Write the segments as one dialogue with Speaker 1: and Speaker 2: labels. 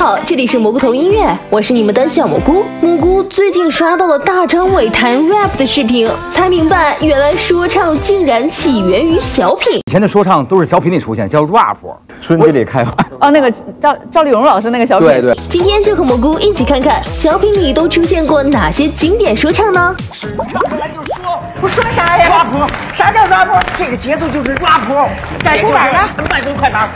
Speaker 1: 好，这里是蘑菇头音乐，我是你们的小蘑菇。蘑菇最近刷到了大张伟弹 rap 的视频，才明白原来说唱竟然起源于小品。
Speaker 2: 以前的说唱都是小品里出现，叫 rap，春节里开花。
Speaker 3: 哦，那个赵赵丽蓉老师那个小品。
Speaker 2: 对对。
Speaker 1: 今天就和蘑菇一起看看小品里都出现过哪些经典说唱呢？
Speaker 4: 唱出来就说，我说啥呀？rap，啥叫 rap？这个节奏就是 rap。
Speaker 3: 改出哪儿呢？
Speaker 4: 慢走快板。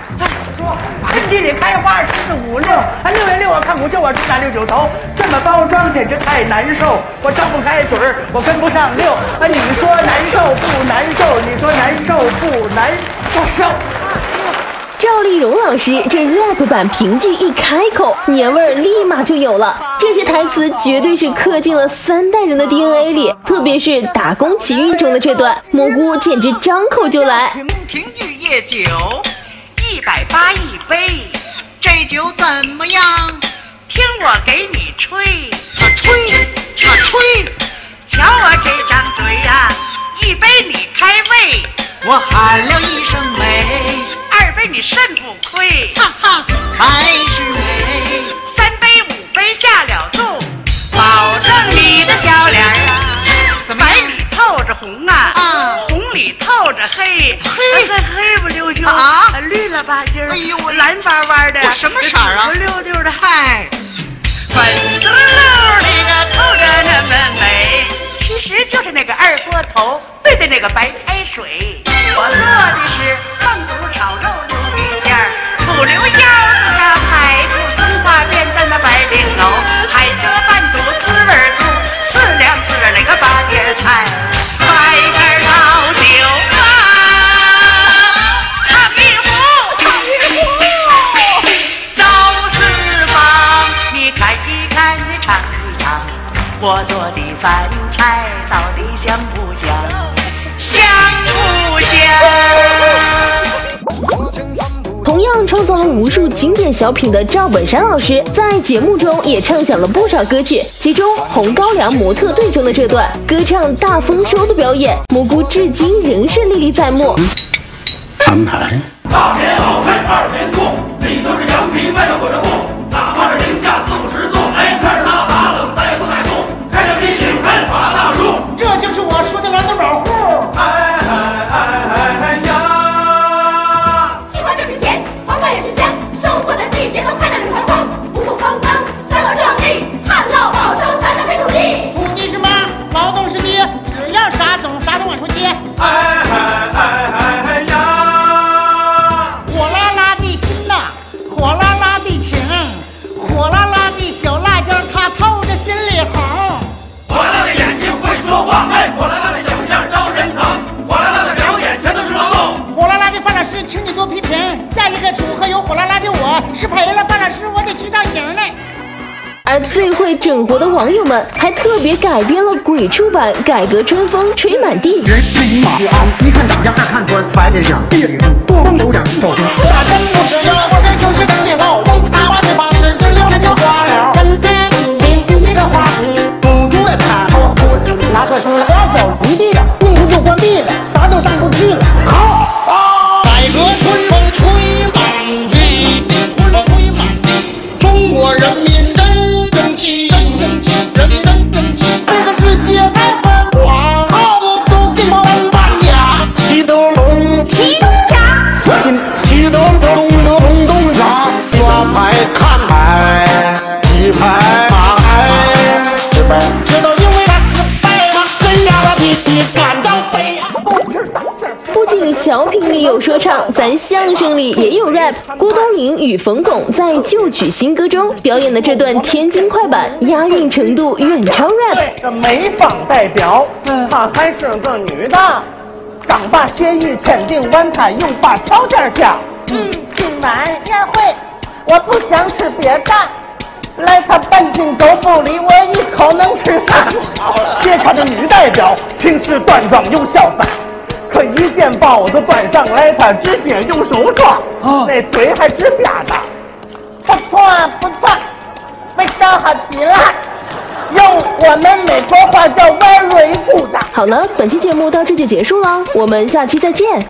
Speaker 4: 春季里开花，十四五六，啊六月六我看不清，我吃啥六九头，这么包装简直太难受，我张不开嘴儿，我跟不上六。啊，你说难受不难受？你说难受不难受？
Speaker 1: 赵丽蓉老师这 rap 版评剧一开口，年味儿立马就有了。这些台词绝对是刻进了三代人的 DNA 里，特别是《打工奇遇》中的这段，蘑菇简直张口就来。
Speaker 5: 庭玉液酒一百八一杯，这酒怎么样？听我给你吹，啊吹，啊吹，瞧我这张嘴呀，一杯你开胃，我喊了一声美，二杯你肾不亏，哈哈，还是美，三杯五杯下了肚，保证你的小脸吧唧儿，哎呦，蓝巴巴的，什么色啊？紫溜溜的，嗨，粉嘟噜那个透着那么美，其实就是那个二锅头兑的那个白开水。我做的饭菜到底香不香？香不香？
Speaker 1: 同样创造了无数经典小品的赵本山老师，在节目中也唱响了不少歌曲，其中《红高粱模特队》中的这段歌唱大丰收的表演，蘑菇至今仍是历历在目。
Speaker 6: 安排。
Speaker 7: 大片好看，二片重，
Speaker 4: 请你多批评。下一个组合有火辣辣的我，是赔了范老师，我得去上刑了。
Speaker 1: 而最会整活的网友们还特别改编了鬼畜版《改革春风吹满地》。
Speaker 6: 人是一马昂，一看长相二看穿，白天想，夜里住，多风有两手心。
Speaker 1: 小品里有说唱，咱相声里也有 rap。郭冬临与冯巩在旧曲新歌中表演的这段天津快板，押韵程度远超 rap。
Speaker 4: 这潍坊代表，她还是个女的，刚把协议签订完，她又把条件加。嗯，今晚宴会我不想吃别的，来他半斤狗不理我一口能吃仨。别看这女代表平时端庄又潇洒，可一见包子端上来，他直接用手抓，那嘴还直吧嗒。不错不错，味道好极了。用我们美国话叫 very good。
Speaker 1: 好了，本期节目到这就结束了，我们下期再见。